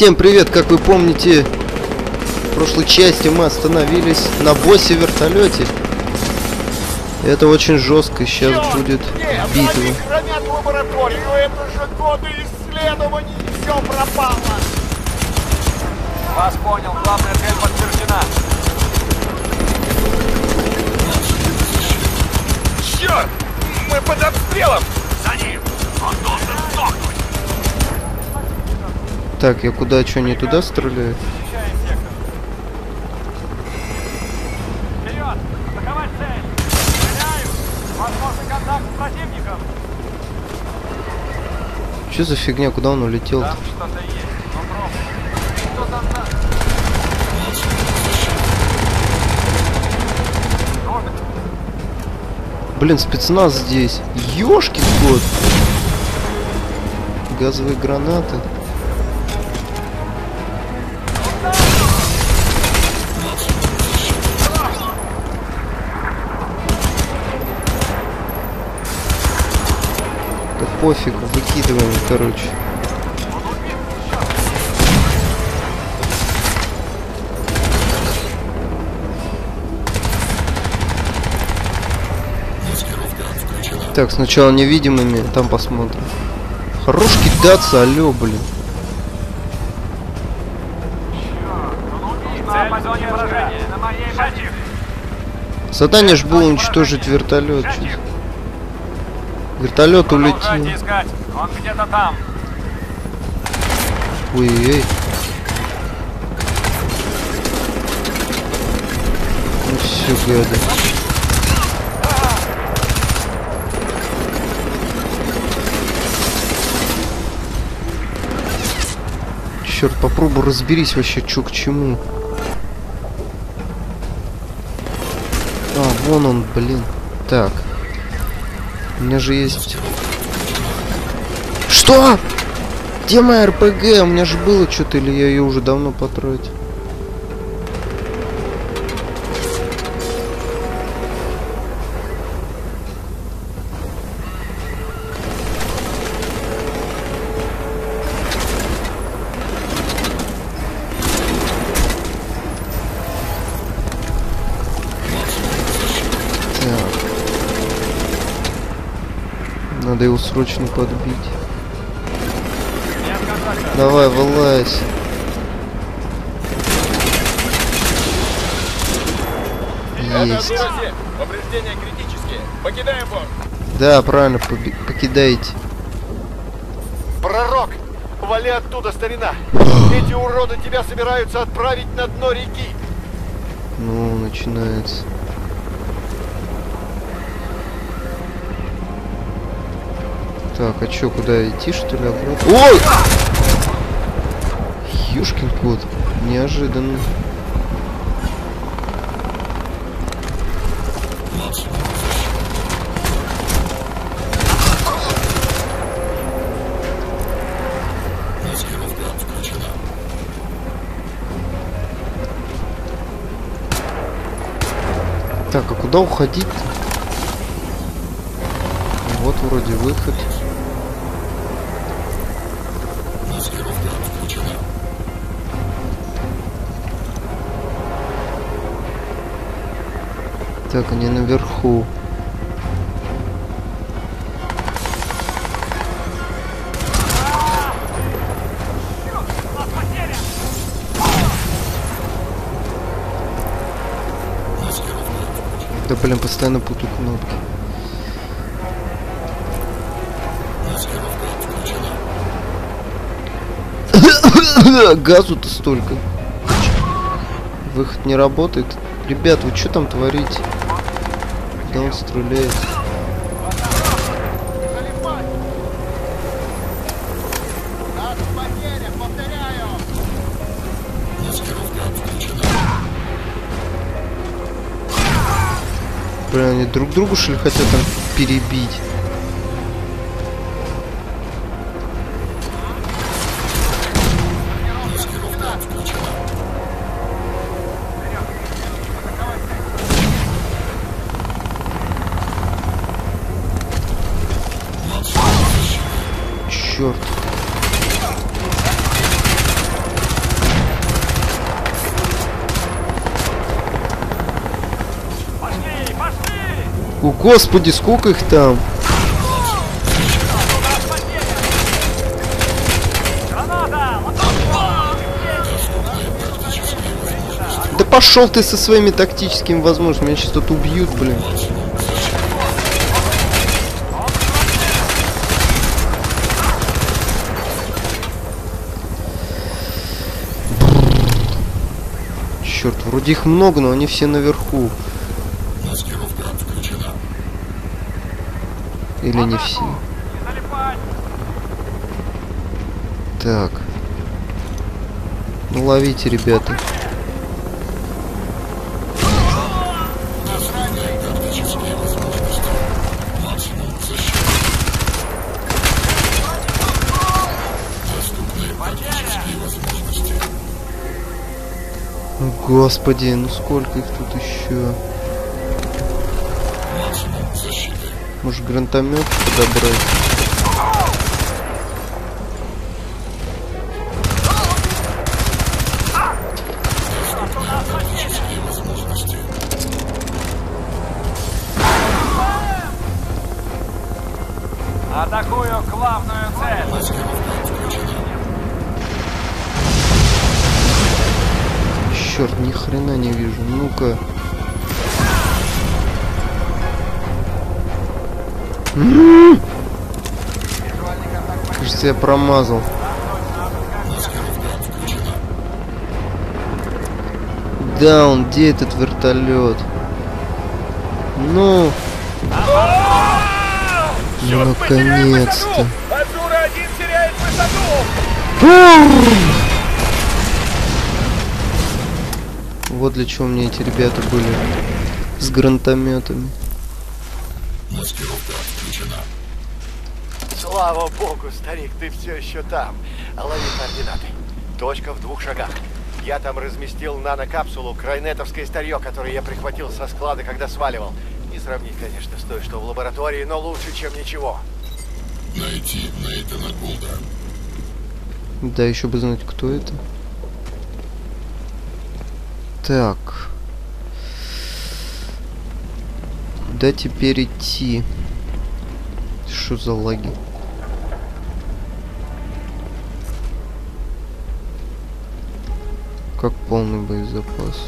Всем привет! Как вы помните, в прошлой части мы остановились на боссе вертолете. Это очень жестко, сейчас Чёрт! будет Нет, битва. они хранят лабораторию, это же годы исследований, все пропало. Вас понял, главная цель подтверждена. Так, я куда, что, не туда стреляю? Что за фигня, куда он улетел? Робин, Блин, спецназ здесь. Ёшкин кот. Газовые гранаты. Пофиг, выкидываем, короче. Так, сначала невидимыми, там посмотрим. Хорош кидаться, алё, блин. Задание ж было уничтожить вертолет. Вертолет улетел. искать. Он где-то там. Ой-ой. Ну все, гады. Черт, попробуй разберись вообще, чё к чему. А, вон он, блин. Так. У меня же есть... Что? Где моя РПГ? У меня же было что-то, или я ее уже давно потратил? Надо его срочно подбить. Давай, вылазь. Есть. Эрозия, повреждения критические. Покидаем борт. Да, правильно, покидайте. Пророк! Вали оттуда, старина! Эти уроды тебя собираются отправить на дно реки! Ну, начинается. Так, а чё, куда идти, что ли, обратно? Ой! Ёшкин кот, неожиданно. Так, а куда уходить? Вот вроде выход. Так, они наверху. Да блин, постоянно путаю кнопки. Газу-то столько. Выход не работает. Ребят, вы что там творите? Да он стреляет. Блин, они друг другу что ли хотят там перебить? черт. О, господи, сколько их там? Да пошел ты со своими тактическими возможностями, меня сейчас тут убьют, блин. Черт, вроде их много, но они все наверху. Или не все. Не залипать! Так. Ну ловите, ребята. Господи, ну сколько их тут еще? Может гранатомет подобрать? Хрена не вижу. Ну-ка. М! Кажется, я промазал. Да, он где этот вертолет? Ну. Наконец-то. Азура-1 Вот для чего мне эти ребята были с гранатометами. Слава богу, старик, ты все еще там. Лови координаты. Точка в двух шагах. Я там разместил нанокапсулу, крайнетовское старье, которое я прихватил со склада, когда сваливал. Не сравнить, конечно, с той, что в лаборатории, но лучше, чем ничего. Найти Нейтана Гулда. Да, еще бы знать, кто это. Так. Куда теперь идти? Что за лаги? Как полный боезапас?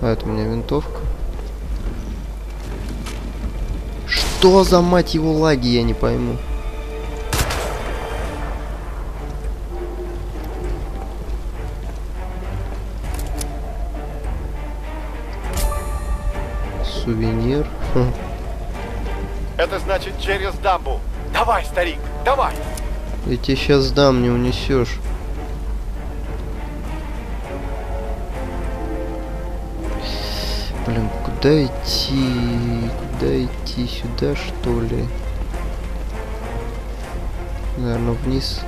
А, это у меня винтовка. Что за мать его лаги, я не пойму. Сувенир. Хм. Это значит через дамбу. Давай, старик, давай! Я тебе сейчас дам, не унесешь. Блин, куда идти? Куда идти? Сюда, что ли? Наверное, вниз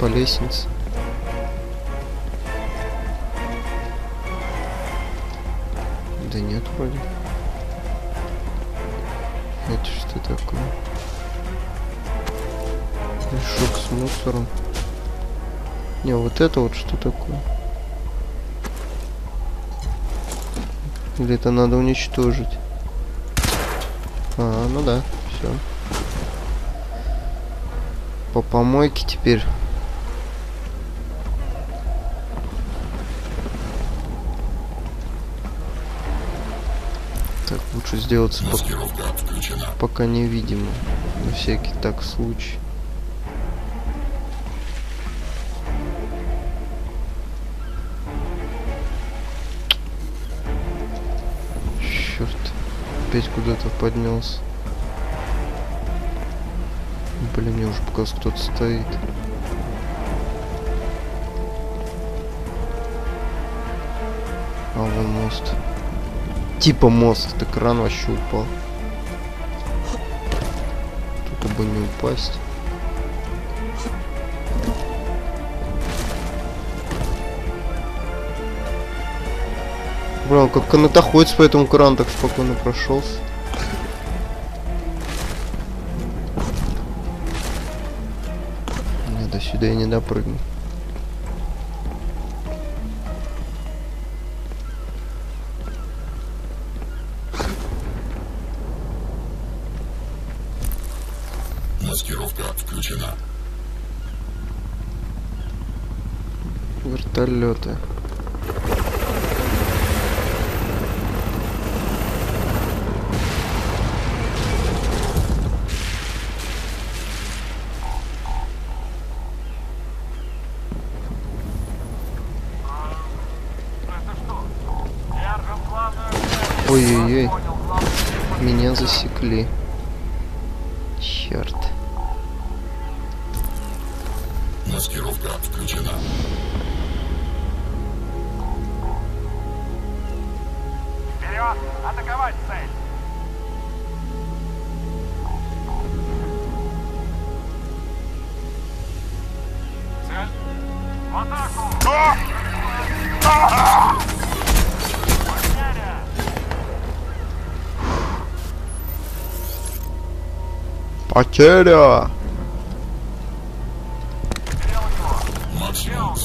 по лестнице. Да нет, вроде. Это что такое? Мешок с мусором. Не, вот это вот что такое? Или это надо уничтожить? А, ну да, все. По помойке теперь. Лучше сделаться по- Маскировка включена. пока невидимо. На всякий так случай. Черт, опять куда-то поднялся. Блин, мне уже показалось, кто-то стоит. А вон мост. Типа мост, так кран вообще упал. Тут бы не упасть. Он как канатоходец по этому крану так спокойно прошелся. Не, до сюда я не допрыгну. Маскировка включена. Вертолеты. Ой-ой-ой, меня засекли. Черт. Маскировка включена. Вперед! Атаковать цель! Цель? В атаку! Потеря! Потеря!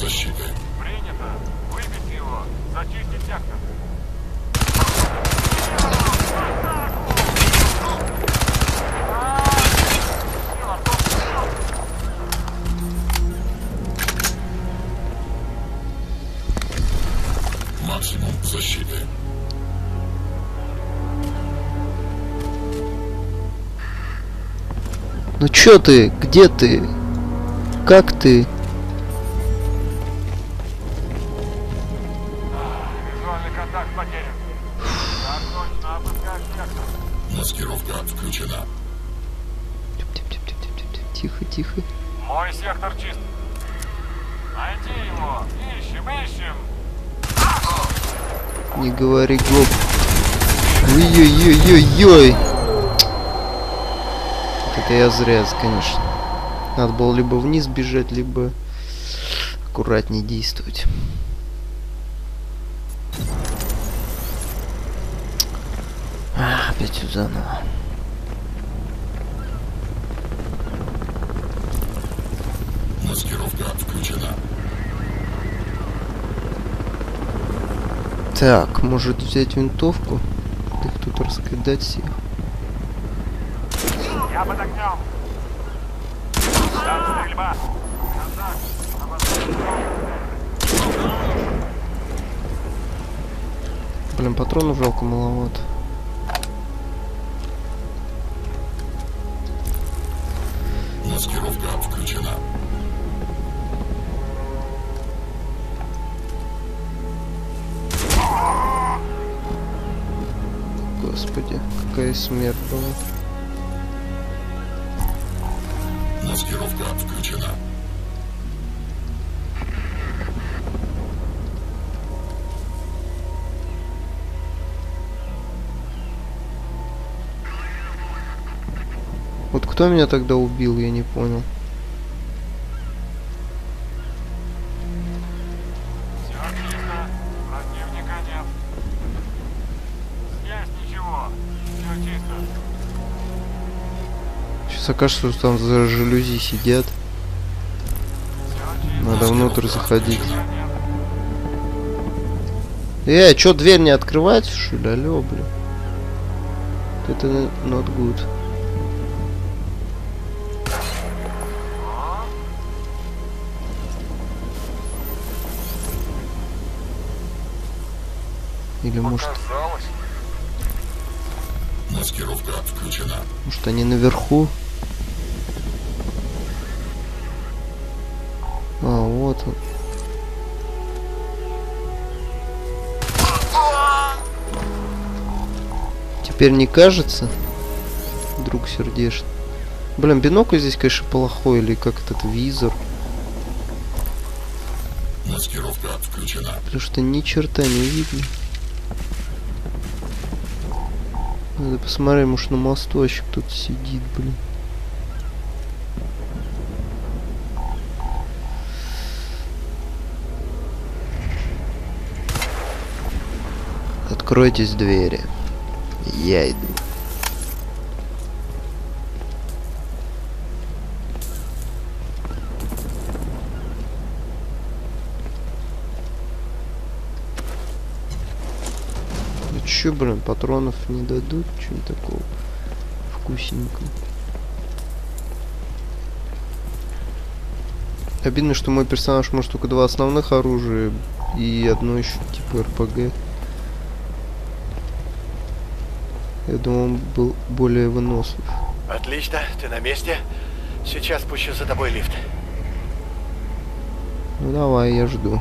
Защиты. Принято! Выбить его! Зачистить сектор! Максимум защиты. Ну чё ты? Где ты? Как ты? Ой-ой-ой-ой-ой. Это я зря, конечно. Надо было либо вниз бежать, либо аккуратнее действовать. А, опять заново. Маскировка включена. Так, может взять винтовку? Их тут раскидать всех. Я под огнем! Там стрельба! Контакт! Блин, патронов жалко маловато. Маскировка включена. Господи, какая смерть была. Маскировка включена. Вот кто меня тогда убил, я не понял. Сейчас окажется, что там за жалюзи сидят. Надо внутрь заходить. Нет. Э, чё, дверь не открывать, что ли? Алло, блин. Это not good. Или может. Маскировка включена. может они наверху? А, вот он. Теперь не кажется? Друг сердечный. Блин, бинокль здесь, конечно, плохой, или как этот визор. Маскировка включена. Потому что ни черта не видно. Надо посмотреть, может на мосту вообще кто-то сидит, блин. Откройтесь двери. Я иду. Чё, блин, патронов не дадут? Чё такого вкусненького? Обидно, что мой персонаж может только два основных оружия и одно еще типа РПГ. Я думал, он был более вынослив. Отлично, ты на месте. Сейчас пущу за тобой лифт. Ну давай, я жду.